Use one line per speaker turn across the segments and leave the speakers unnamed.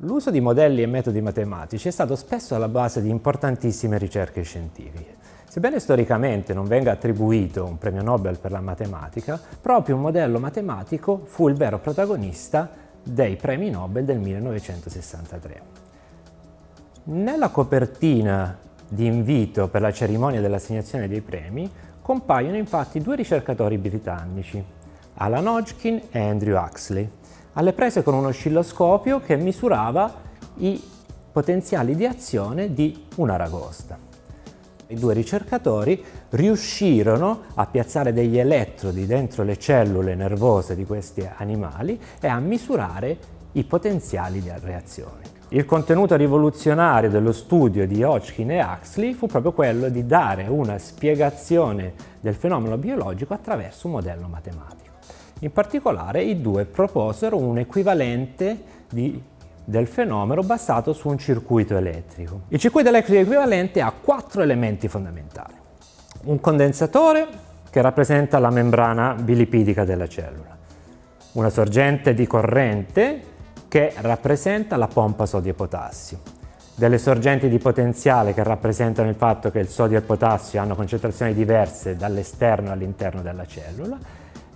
L'uso di modelli e metodi matematici è stato spesso alla base di importantissime ricerche scientifiche. Sebbene storicamente non venga attribuito un premio Nobel per la matematica, proprio un modello matematico fu il vero protagonista dei premi Nobel del 1963. Nella copertina di invito per la cerimonia dell'assegnazione dei premi compaiono infatti due ricercatori britannici, Alan Hodgkin e Andrew Huxley, alle prese con un oscilloscopio che misurava i potenziali di azione di un'aragosta. I due ricercatori riuscirono a piazzare degli elettrodi dentro le cellule nervose di questi animali e a misurare i potenziali di reazione. Il contenuto rivoluzionario dello studio di Hodgkin e Huxley fu proprio quello di dare una spiegazione del fenomeno biologico attraverso un modello matematico. In particolare i due proposero un equivalente di del fenomeno basato su un circuito elettrico. Il circuito elettrico equivalente ha quattro elementi fondamentali. Un condensatore che rappresenta la membrana bilipidica della cellula, una sorgente di corrente che rappresenta la pompa sodio-potassio, delle sorgenti di potenziale che rappresentano il fatto che il sodio e il potassio hanno concentrazioni diverse dall'esterno all'interno della cellula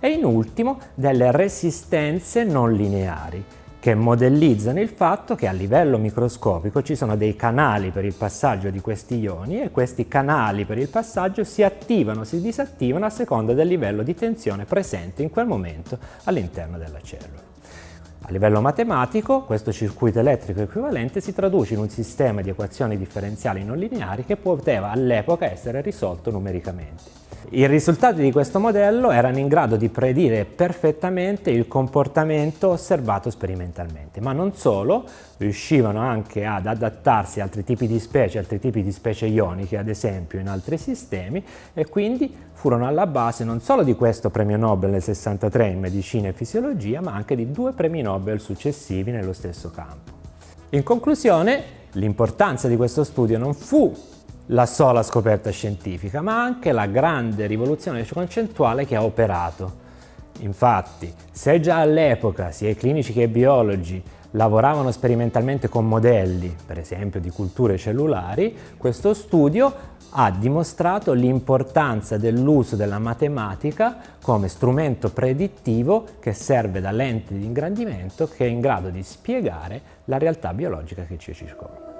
e in ultimo delle resistenze non lineari che modellizzano il fatto che a livello microscopico ci sono dei canali per il passaggio di questi ioni e questi canali per il passaggio si attivano si disattivano a seconda del livello di tensione presente in quel momento all'interno della cellula. A livello matematico, questo circuito elettrico equivalente si traduce in un sistema di equazioni differenziali non lineari che poteva all'epoca essere risolto numericamente. I risultati di questo modello erano in grado di predire perfettamente il comportamento osservato sperimentalmente, ma non solo, riuscivano anche ad adattarsi a altri tipi di specie, altri tipi di specie ioniche, ad esempio in altri sistemi, e quindi furono alla base non solo di questo premio Nobel nel 63 in medicina e fisiologia, ma anche di due premi Nobel successivi nello stesso campo. In conclusione, l'importanza di questo studio non fu la sola scoperta scientifica, ma anche la grande rivoluzione concettuale che ha operato. Infatti, se già all'epoca sia i clinici che i biologi lavoravano sperimentalmente con modelli, per esempio di culture cellulari, questo studio ha dimostrato l'importanza dell'uso della matematica come strumento predittivo che serve da lente di ingrandimento che è in grado di spiegare la realtà biologica che ci circonda.